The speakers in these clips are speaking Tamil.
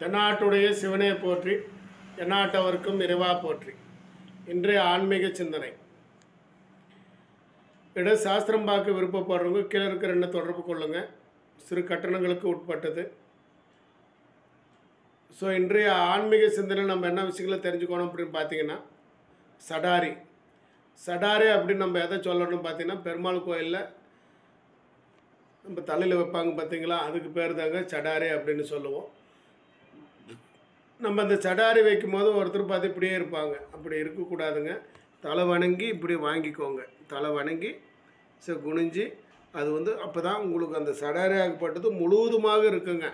தென்னாட்டுடைய சிவனே போற்றி தென்னாட்டவர்க்கும் இறைவா போற்றி. இன்றைய ஆன்மீக சிந்தனை. இட சாஸ்திரம் பார்க்க விருப்பப்படுறவங்க கீழே இருக்கிற என்ன தொடர்பு கொள்ளுங்க. சிறு கட்டணங்களுக்கு உட்பட்டது. ஸோ இன்றைய ஆன்மீக சிந்தனை நம்ம என்ன விஷயங்களை தெரிஞ்சுக்கணும் அப்படின்னு பார்த்தீங்கன்னா சடாரி. சடாரி அப்படின்னு நம்ம எதை சொல்லணும்னு பார்த்தீங்கன்னா பெருமாள் கோயிலில் நம்ம தலையில் வைப்பாங்க பார்த்தீங்களா? அதுக்கு பேர் தாங்க சடாரி அப்படின்னு சொல்லுவோம். நம்ம அந்த சடாரி வைக்கும் போது ஒருத்தர் பார்த்து இப்படியே இருப்பாங்க. அப்படி இருக்கக்கூடாதுங்க. தலை வணங்கி இப்படி வாங்கிக்கோங்க. தலை வணங்கி ச குனிஞ்சு அது வந்து அப்போ தான் உங்களுக்கு அந்த சடாரி ஆகப்பட்டது முழுவதுமாக இருக்குங்க.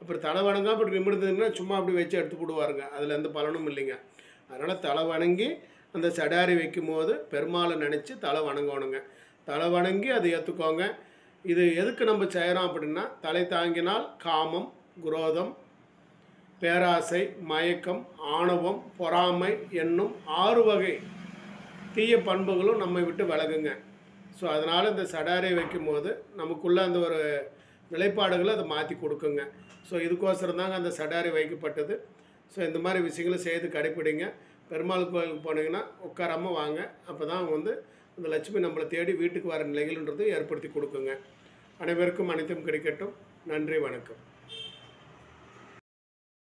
அப்புறம் தலை வணங்கா அப்படி நிமிர்ந்ததுன்னா சும்மா அப்படி வச்சு எடுத்து போடுவாருங்க. அதில் எந்த பலனும் இல்லைங்க. அதனால் தலை வணங்கி அந்த சடாரி வைக்கும் போது பெருமாளை நினச்சி தலை வணங்கணுங்க. தலை வணங்கி அதை ஏற்றுக்கோங்க இது எதுக்கு நம்ம செய்கிறோம் அப்படின்னா தலை தாங்கினால் காமம் குரோதம் பேராசை மயக்கம் ஆணவம் பொறாமை என்னும் ஆறு வகை தீய பண்புகளும் நம்மை விட்டு விலகுங்க. ஸோ அதனால் இந்த சடாரை வைக்கும்போது நமக்குள்ள அந்த ஒரு நிலைப்பாடுகளை அதை மாற்றி கொடுக்குங்க. ஸோ இதுக்கோசரம் தாங்க அந்த சடாரி வைக்கப்பட்டது. ஸோ இந்த மாதிரி விஷயங்களை செய்து கடைப்பிடிங்க. பெருமாள் கோயிலுக்கு போனீங்கன்னா உட்காராம வாங்க. அப்போ தான் வந்து அந்த லட்சுமி நம்மளை தேடி வீட்டுக்கு வர நிலைகள்ன்றது ஏற்படுத்தி கொடுக்குங்க. அனைவருக்கும் அனைத்தும் கிடைக்கட்டும். நன்றி வணக்கம்.